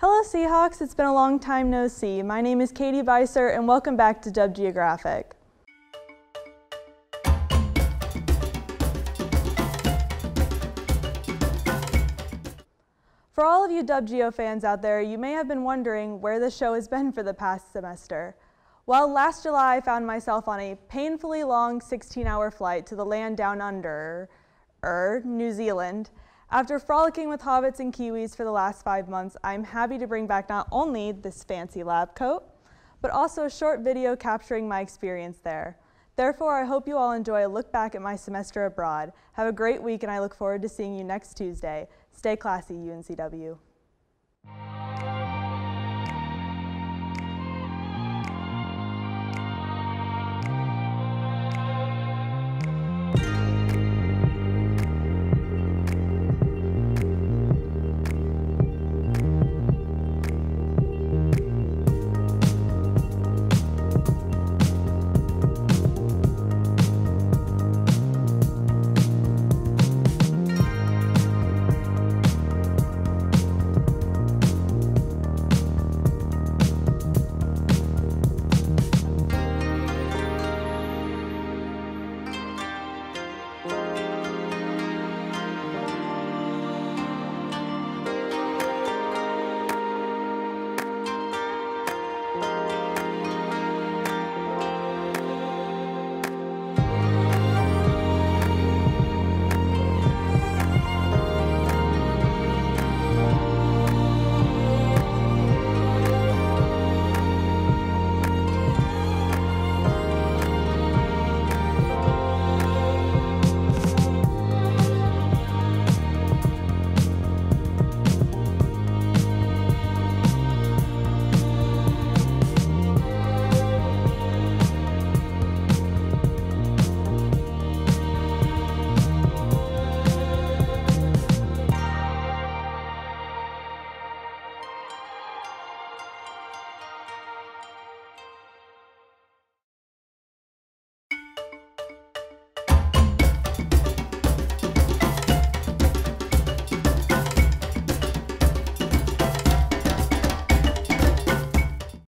Hello Seahawks, it's been a long time no see. My name is Katie Beissert and welcome back to Dub Geographic. For all of you Dub Geo fans out there, you may have been wondering where the show has been for the past semester. Well, last July I found myself on a painfully long 16-hour flight to the land down under, er, New Zealand, after frolicking with hobbits and kiwis for the last five months, I'm happy to bring back not only this fancy lab coat, but also a short video capturing my experience there. Therefore, I hope you all enjoy a look back at my semester abroad. Have a great week and I look forward to seeing you next Tuesday. Stay classy, UNCW.